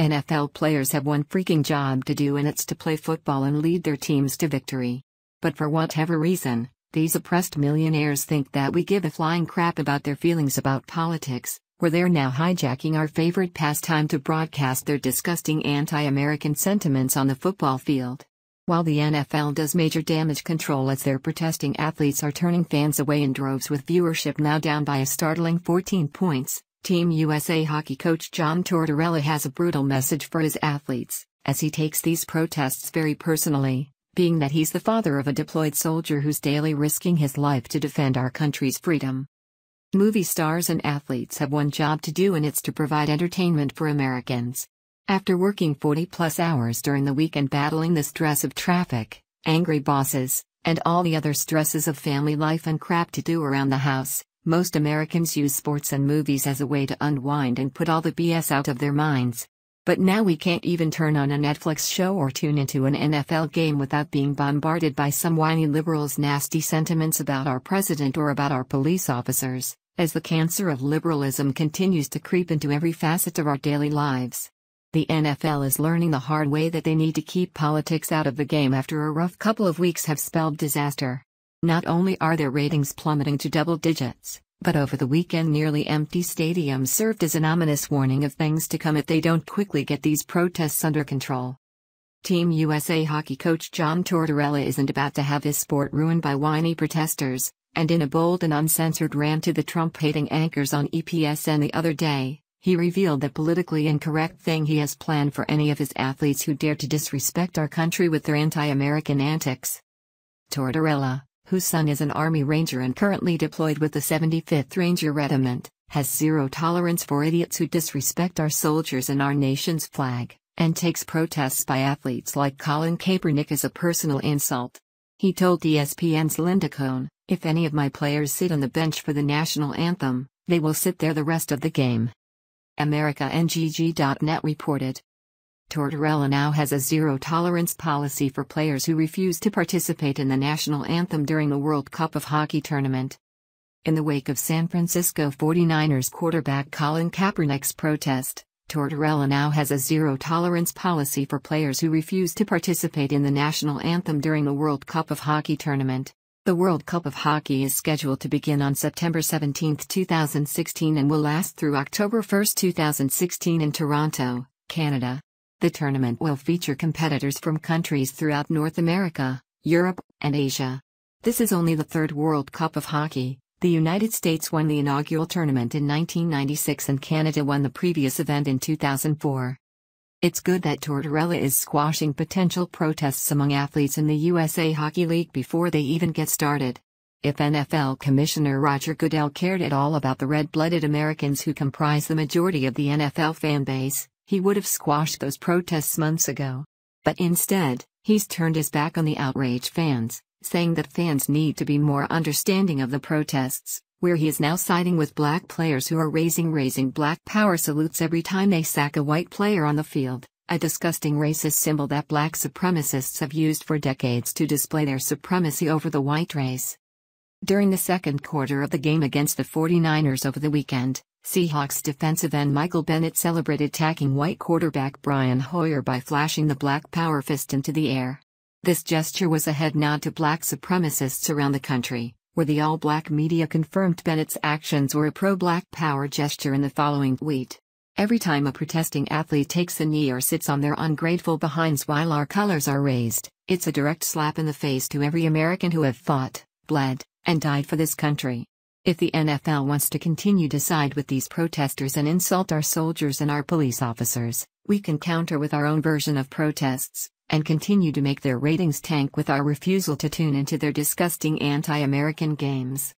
NFL players have one freaking job to do and it's to play football and lead their teams to victory. But for whatever reason, these oppressed millionaires think that we give a flying crap about their feelings about politics, where they're now hijacking our favorite pastime to broadcast their disgusting anti American sentiments on the football field. While the NFL does major damage control as their protesting athletes are turning fans away in droves with viewership now down by a startling 14 points, Team USA hockey coach John Tortorella has a brutal message for his athletes, as he takes these protests very personally, being that he's the father of a deployed soldier who's daily risking his life to defend our country's freedom. Movie stars and athletes have one job to do and it's to provide entertainment for Americans. After working 40 plus hours during the week and battling the stress of traffic, angry bosses, and all the other stresses of family life and crap to do around the house, most Americans use sports and movies as a way to unwind and put all the BS out of their minds. But now we can't even turn on a Netflix show or tune into an NFL game without being bombarded by some whiny liberals' nasty sentiments about our president or about our police officers, as the cancer of liberalism continues to creep into every facet of our daily lives. The NFL is learning the hard way that they need to keep politics out of the game after a rough couple of weeks have spelled disaster. Not only are their ratings plummeting to double digits, but over the weekend nearly empty stadiums served as an ominous warning of things to come if they don't quickly get these protests under control. Team USA hockey coach John Tortorella isn't about to have his sport ruined by whiny protesters, and in a bold and uncensored rant to the Trump hating anchors on ESPN the other day, he revealed the politically incorrect thing he has planned for any of his athletes who dare to disrespect our country with their anti American antics. Tortorella, whose son is an Army Ranger and currently deployed with the 75th Ranger Regiment, has zero tolerance for idiots who disrespect our soldiers and our nation's flag, and takes protests by athletes like Colin Kaepernick as a personal insult. He told ESPN's Linda Cohn, if any of my players sit on the bench for the national anthem, they will sit there the rest of the game. AmericaNGG.net reported. Tortorella now has a zero tolerance policy for players who refuse to participate in the national anthem during the World Cup of Hockey tournament. In the wake of San Francisco 49ers quarterback Colin Kaepernick's protest, Tortorella now has a zero tolerance policy for players who refuse to participate in the national anthem during the World Cup of Hockey tournament. The World Cup of Hockey is scheduled to begin on September 17, 2016 and will last through October 1, 2016 in Toronto, Canada. The tournament will feature competitors from countries throughout North America, Europe, and Asia. This is only the third World Cup of hockey. The United States won the inaugural tournament in 1996 and Canada won the previous event in 2004. It's good that Tortorella is squashing potential protests among athletes in the USA Hockey League before they even get started. If NFL Commissioner Roger Goodell cared at all about the red blooded Americans who comprise the majority of the NFL fan base, he would have squashed those protests months ago. But instead, he's turned his back on the outraged fans, saying that fans need to be more understanding of the protests, where he is now siding with black players who are raising raising black power salutes every time they sack a white player on the field, a disgusting racist symbol that black supremacists have used for decades to display their supremacy over the white race. During the second quarter of the game against the 49ers over the weekend, Seahawks defensive end Michael Bennett celebrated attacking white quarterback Brian Hoyer by flashing the black power fist into the air. This gesture was a head nod to black supremacists around the country, where the all black media confirmed Bennett's actions were a pro black power gesture in the following tweet. Every time a protesting athlete takes a knee or sits on their ungrateful behinds while our colors are raised, it's a direct slap in the face to every American who have fought, bled, and died for this country. If the NFL wants to continue to side with these protesters and insult our soldiers and our police officers, we can counter with our own version of protests, and continue to make their ratings tank with our refusal to tune into their disgusting anti American games.